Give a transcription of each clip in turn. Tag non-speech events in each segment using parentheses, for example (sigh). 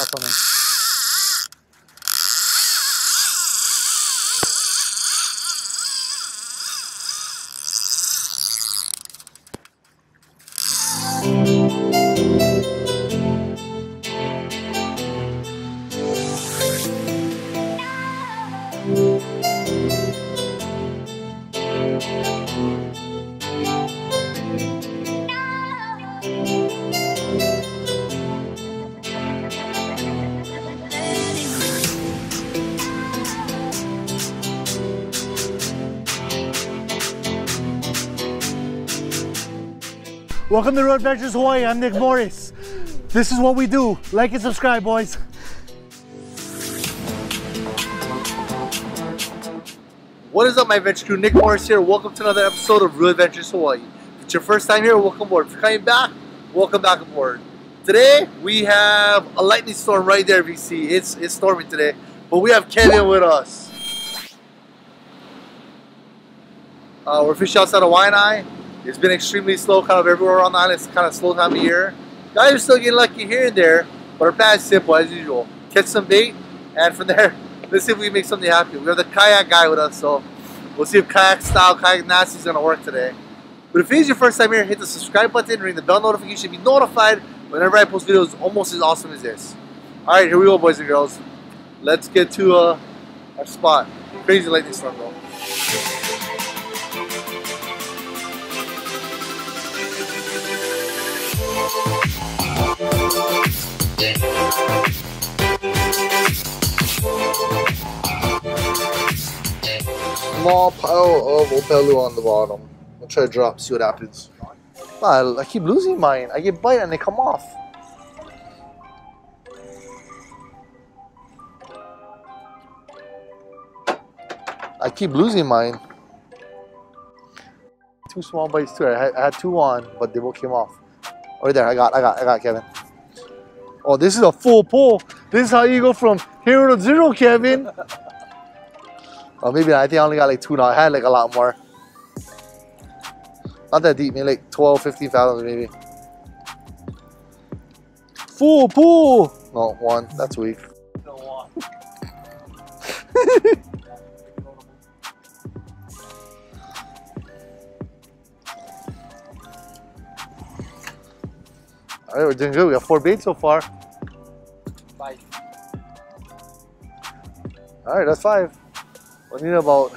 That's on him. Welcome to Real Adventures Hawaii. I'm Nick Morris. This is what we do. Like and subscribe, boys. What is up, my adventure crew? Nick Morris here. Welcome to another episode of Real Adventures Hawaii. If it's your first time here, welcome aboard. If you're coming back, welcome back aboard. Today we have a lightning storm right there. See, it's it's storming today, but we have Kevin with us. Uh, we're fishing outside of Waianae. It's been extremely slow, kind of everywhere around the island. It's kind of slow time of year. Guys are still getting lucky here and there, but our plan is simple as usual. Catch some bait, and from (laughs) there, let's see if we can make something happen. We have the kayak guy with us, so we'll see if kayak style, kayak nasty is gonna work today. But if it is your first time here, hit the subscribe button, ring the bell notification, be notified whenever I post videos almost as awesome as this. All right, here we go, boys and girls. Let's get to uh, our spot. Crazy lightning storm, though. Small pile of opelu on the bottom. I'll try to drop, see what happens. Ah, I keep losing mine. I get bite and they come off. I keep losing mine. Two small bites too. I had two on, but they both came off. Right there, I got, I got, I got Kevin. Oh, this is a full pull. This is how you go from hero to zero, Kevin. (laughs) Oh, maybe I think I only got like two now. I had like a lot more. Not that deep, maybe like 12, 15 fathoms maybe. Full pull. No, one. That's weak. All right, (laughs) we're doing good. We got four baits so far. Five. All right, that's five. We need about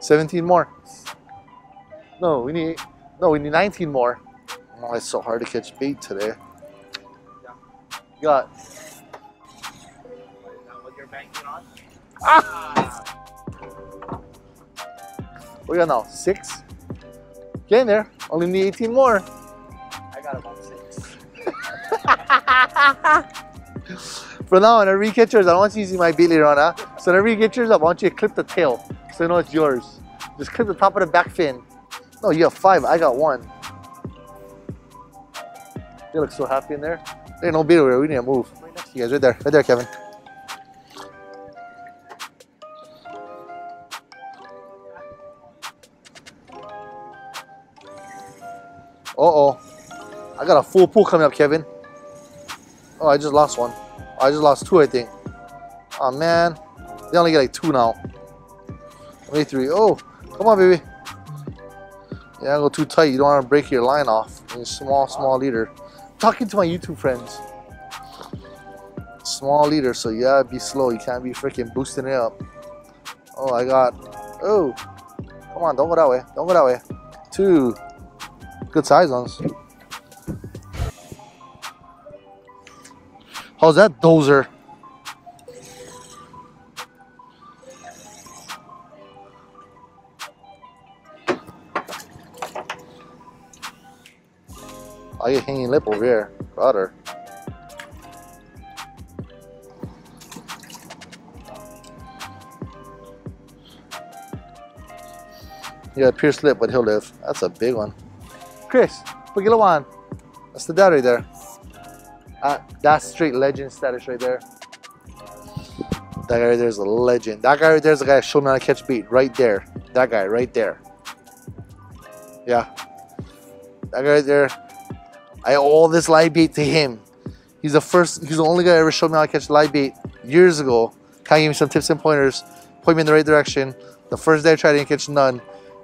17 more. No, we need no, we need 19 more. Oh, it's so hard to catch bait today. You got Is that what you're banking on? ah, we got now? Six. Get in there. Only need 18 more. For now, I read catchers, I don't want you using my bait later on, huh? So read catchers I want you to clip the tail so you know it's yours. Just clip the top of the back fin. No, you have five. I got one. They look so happy in there. There ain't no bait over there. We need to move. You guys, right there. Right there, Kevin. Uh-oh. I got a full pool coming up, Kevin. Oh, I just lost one. I just lost two, I think. Oh, man. They only get like two now. Maybe three. Oh, come on, baby. Yeah, go too tight. You don't want to break your line off. You're small, small leader. talking to my YouTube friends. Small leader, so yeah, be slow. You can't be freaking boosting it up. Oh, I got. Oh, come on! Don't go that way. Don't go that way. Two. Good size ones. How's that dozer? I get hanging lip over here. Brother. You got a pierced lip, but he'll live. That's a big one. Chris, Pagilawan. That's the dad right there. Uh, that's straight legend status right there. That guy right there is a legend. That guy right there is the guy that showed me how to catch bait. Right there. That guy right there. Yeah. That guy right there. I owe all this live bait to him. He's the first. He's the only guy who ever showed me how to catch live bait years ago. Kind of gave me some tips and pointers, point me in the right direction. The first day I tried, I didn't catch none.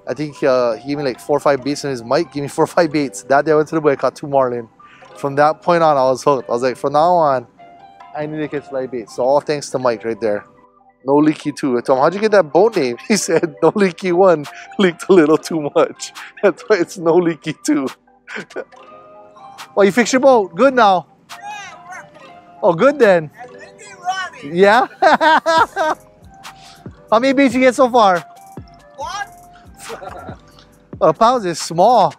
I think uh, he gave me like four or five baits in his mic. Gave me four or five baits. That day I went to the boy, I caught two marlin. From that point on, I was hooked. I was like, from now on, I need to catch live bait. So all thanks to Mike right there. No leaky two. I told him, how'd you get that boat name? (laughs) He said, no leaky one (laughs) leaked a little too much. (laughs) That's why it's no leaky two. well, you fixed your boat. Good now. Oh, good then. Yeah? How many beats you get so far? One. a pound is small.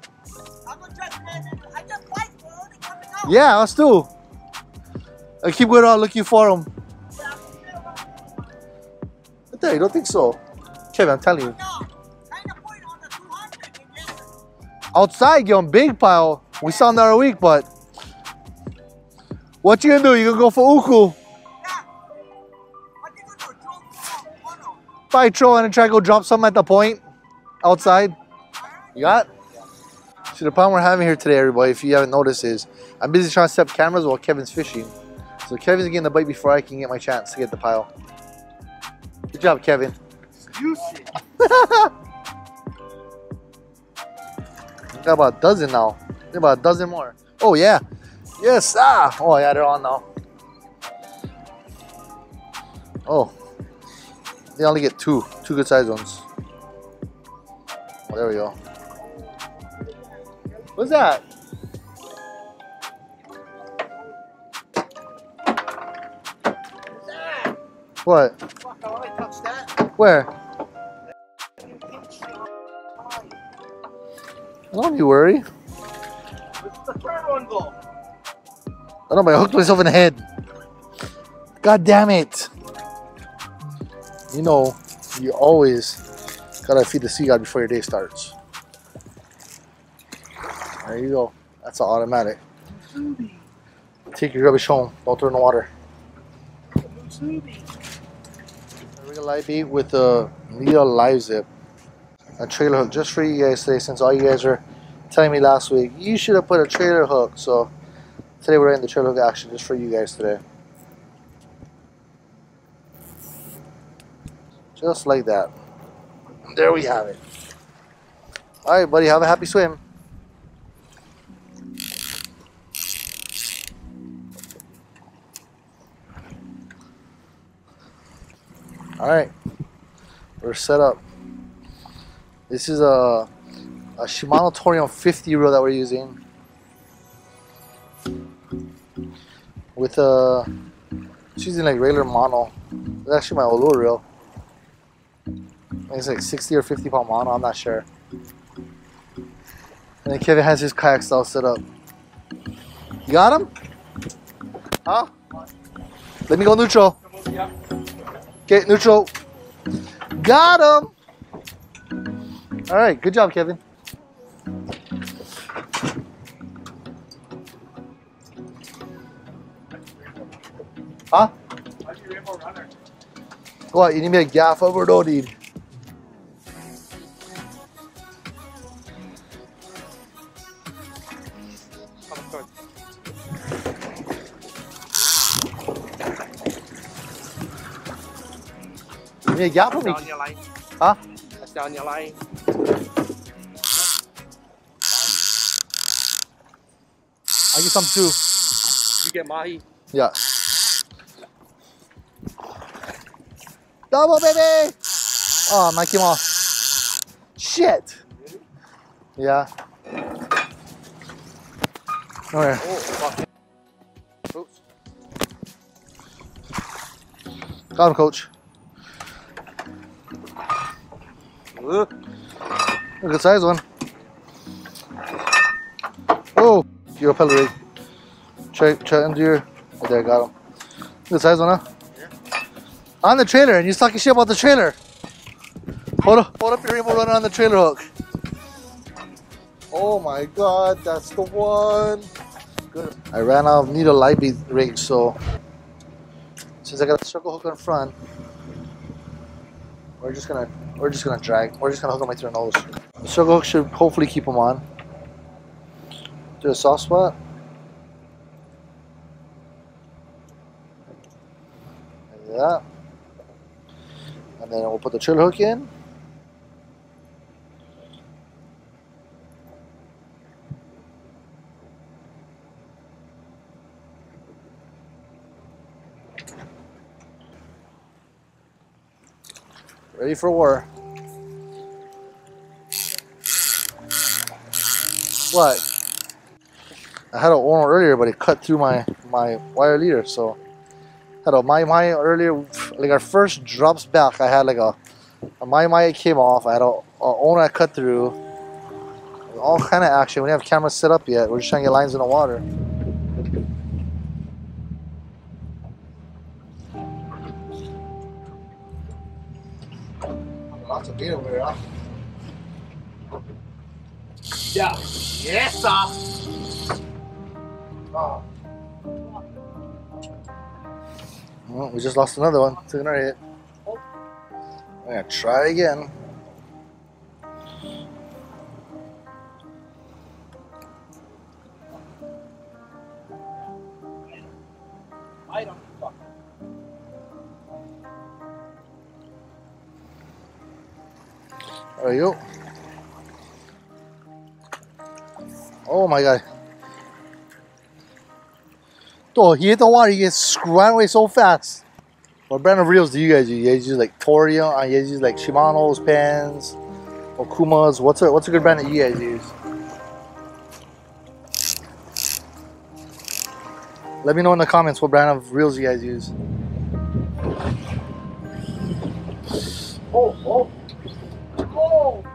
Yeah, us too. I keep going out looking for them. I tell you, don't think so. Kevin, I'm telling you. Outside, get on big pile. We saw them the other week, but what you gonna do? You gonna go for uku? Probably throw and try to go drop something at the point outside. You got? See, the problem we're having here today, everybody, if you haven't noticed, is I'm busy trying to set up cameras while Kevin's fishing. So Kevin's getting the bite before I can get my chance to get the pile. Good job, Kevin. (laughs) Got about a dozen now. Got about a dozen more. Oh yeah. Yes. Ah. Oh yeah, they're on now. Oh. They only get two. Two good sized ones. Oh, there we go. What's that? What? Fuck, I that. Where? Don't you worry. The third one? I don't know, I hooked myself in the head. God damn it. You know, you always gotta feed the sea god before your day starts. There you go. That's an automatic. Take your rubbish home. Don't throw in the water. We're live bait with a Nitta live zip. A trailer hook just for you guys today since all you guys are telling me last week you should have put a trailer hook. So today we're in the trailer hook action just for you guys today. Just like that. There we have it. Alright buddy, have a happy swim. Alright. We're set up. This is a, a Shimano Torium 50 reel that we're using. With a, it's using like regular mono. It's actually my lure reel. It's like 60 or 50 pound mono, I'm not sure. And then Kevin has his kayak style set up. You got him? Huh? Let me go neutral. Okay, neutral. Got him. All right, good job, Kevin. Huh? What? You need me to gaff over no need. You need a gaff for That's down your line. Huh? That's down your line. I'll get some too. You get mahi. Yeah. Double baby! Oh, Mike came off. Shit. Yeah. Where? Oh, fuck. Oops. Got him, coach. A good size one. Oh, you're a pellet. Try, try into your. Oh, there, got him. Good size one, huh? On the trailer, and you're talking shit about the trailer. Hold up, hold up your rainbow runner on the trailer hook. Oh my god, that's the one. Good. I ran out of needle light bead rig, so since I got a circle hook in front, we're just gonna we're just gonna drag. We're just gonna hook them right through the nose. Circle hook should hopefully keep them on. Do a soft spot. Like that. And then we'll put the trailer hook in. Ready for war. What? I had a one earlier, but it cut through my my wire leader. So I had a mahi mahi earlier, like our first drops back. I had like a, a mahi mahi came off. I had a, a ono I cut through. All kind of action. We don't have cameras set up yet. We're just trying to get lines in the water. Lots of bait over there. Huh? Yeah. Yes, sir. Oh. Well, we just lost another one. Took another hit. I'm gonna try again. I There you go. Oh my god. Oh, he hit the water, he gets ran away so fast. What brand of reels do you guys use? You guys use like Torio, uh, you guys use like Shimano's Penns, Okuma's. What's a what's a good brand that you guys use? Let me know in the comments what brand of reels you guys use. Oh, oh.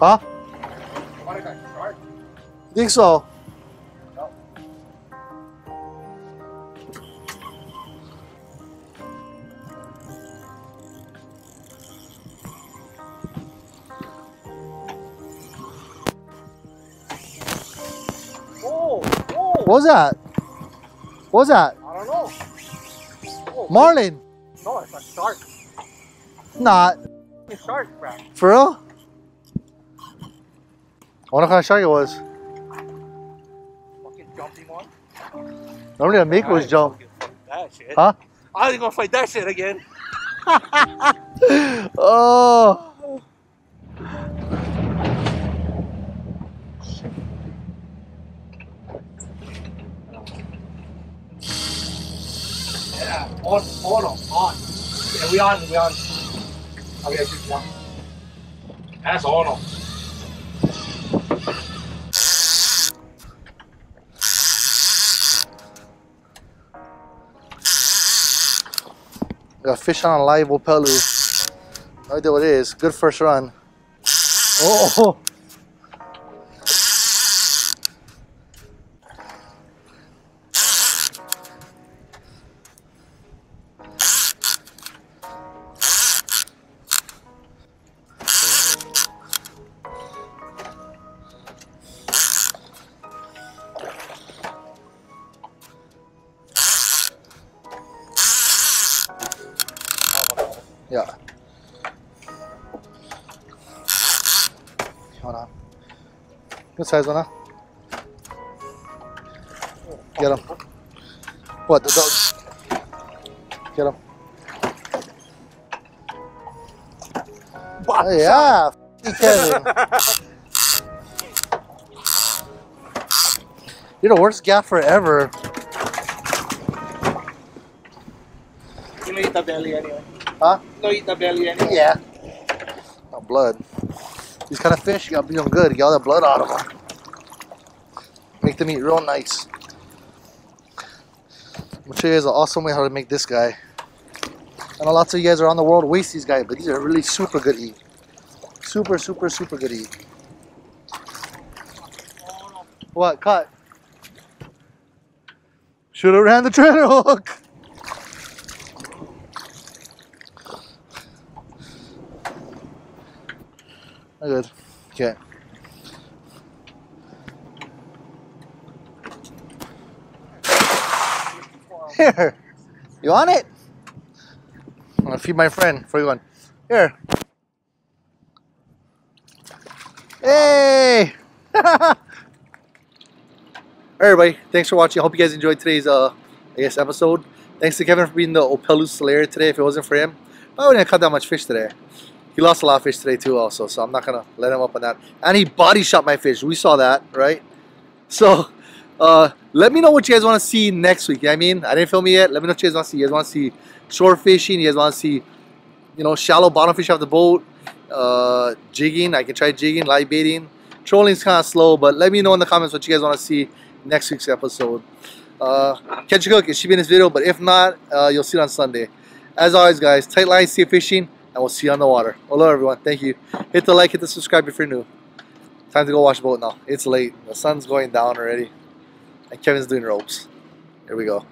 Huh? Think so? Oh, oh. What was that? What was that? I don't know. Oh, Marlin? No, it's a shark. Not. It's a shark, bro. For real? I wonder of shark it was. Fucking jumping one. Normally a mink was jump. That shit. Huh? I ain't gonna fight that shit again. (laughs) Oh. Yeah, on, on, on. Yeah, we on, we on. Okay, just one. That's on. Got fish on a live Opelu. No idea what it is. Good first run. Oh. Yeah. Hold on. Good size one, huh? Get him. What? The dog? Get him. Oh, yeah. Kevin. (laughs) You're the worst gaffer ever. You know eat the belly anyway. Huh? No eat the belly anyway. Yeah. Oh, blood. These kind of fish, you gotta beat them good. Get all that blood out of them. Make them eat real nice. I'm gonna show you guys an awesome way how to make this guy. I know lots of you guys around the world waste these guys, but these are really super good to eat. Super, super, super good to eat. What? Cut. Should have ran the trailer hook. Good. Okay. Here. You want it? I'm gonna feed my friend for you one. Here. (laughs) Hey! Everybody, thanks for watching. I hope you guys enjoyed today's uh I guess episode. Thanks to Kevin for being the Opelu Slayer today. If it wasn't for him, I wouldn't have caught that much fish today. He lost a lot of fish today too also, so I'm not gonna let him up on that. And he body shot my fish. We saw that, right? So uh let me know what you guys want to see next week. You know I mean? I didn't film it yet. Let me know what you guys want to see. You guys want to see shore fishing, you guys want to see you know shallow bottom fish off the boat, uh jigging, I can try jigging, light baiting. Trolling's kinda slow, but let me know in the comments what you guys want to see next week's episode. Uh, catch a cook, it should be in this video, but if not, uh, you'll see it on Sunday. As always, guys, tight lines, safe fishing, and we'll see you on the water. Hello, everyone. Thank you. Hit the like, hit the subscribe if you're new. Time to go watch the boat now. It's late. The sun's going down already. And Kevin's doing ropes. Here we go.